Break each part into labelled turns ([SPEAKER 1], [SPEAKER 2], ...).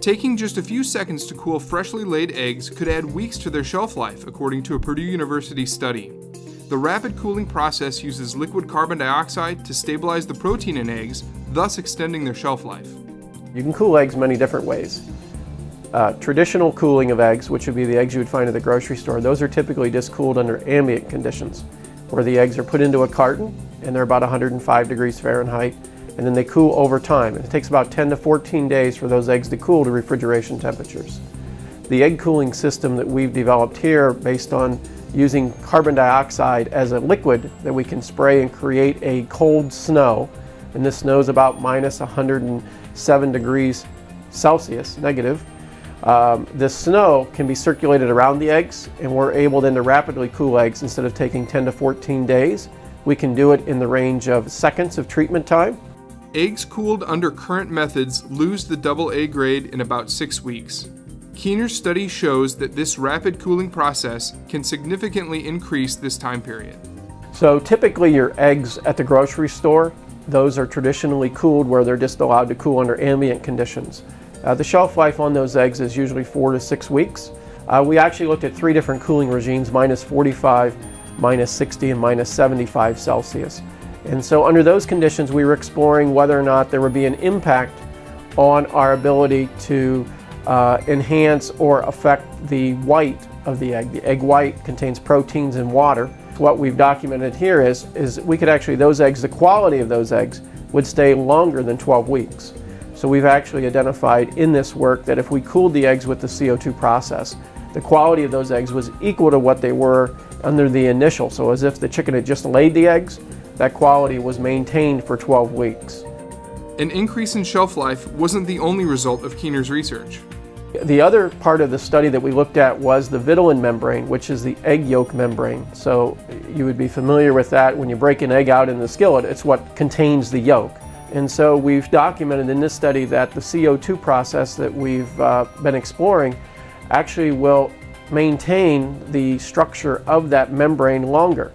[SPEAKER 1] Taking just a few seconds to cool freshly laid eggs could add weeks to their shelf life, according to a Purdue University study. The rapid cooling process uses liquid carbon dioxide to stabilize the protein in eggs, thus extending their shelf life.
[SPEAKER 2] You can cool eggs many different ways. Uh, traditional cooling of eggs, which would be the eggs you would find at the grocery store, those are typically just cooled under ambient conditions, where the eggs are put into a carton and they're about 105 degrees Fahrenheit, and then they cool over time. it takes about 10 to 14 days for those eggs to cool to refrigeration temperatures. The egg cooling system that we've developed here, based on using carbon dioxide as a liquid that we can spray and create a cold snow, and this snow is about minus 107 degrees Celsius, negative, um, this snow can be circulated around the eggs and we're able then to rapidly cool eggs instead of taking 10 to 14 days. We can do it in the range of seconds of treatment time.
[SPEAKER 1] Eggs cooled under current methods lose the double A grade in about six weeks. Keener's study shows that this rapid cooling process can significantly increase this time period.
[SPEAKER 2] So typically your eggs at the grocery store, those are traditionally cooled where they're just allowed to cool under ambient conditions. Uh, the shelf life on those eggs is usually four to six weeks. Uh, we actually looked at three different cooling regimes, minus 45, minus 60, and minus 75 Celsius. And so under those conditions, we were exploring whether or not there would be an impact on our ability to uh, enhance or affect the white of the egg. The egg white contains proteins and water. What we've documented here is, is we could actually, those eggs, the quality of those eggs would stay longer than 12 weeks. So we've actually identified in this work that if we cooled the eggs with the CO2 process, the quality of those eggs was equal to what they were under the initial. So as if the chicken had just laid the eggs, that quality was maintained for 12 weeks.
[SPEAKER 1] An increase in shelf life wasn't the only result of Keener's research.
[SPEAKER 2] The other part of the study that we looked at was the vitelline membrane, which is the egg yolk membrane. So you would be familiar with that when you break an egg out in the skillet, it's what contains the yolk. And so we've documented in this study that the CO2 process that we've uh, been exploring actually will maintain the structure of that membrane longer.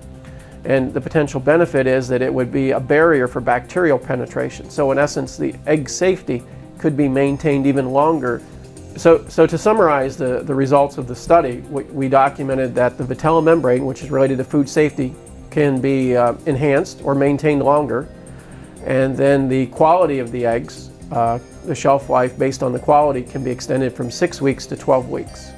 [SPEAKER 2] And the potential benefit is that it would be a barrier for bacterial penetration. So in essence, the egg safety could be maintained even longer. So, so to summarize the, the results of the study, we, we documented that the vitelline membrane, which is related to food safety, can be uh, enhanced or maintained longer. And then the quality of the eggs, uh, the shelf life based on the quality can be extended from six weeks to 12 weeks.